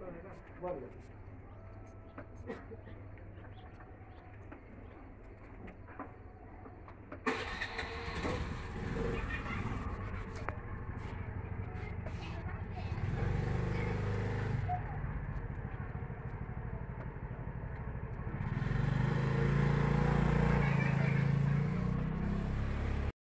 बरं